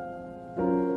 う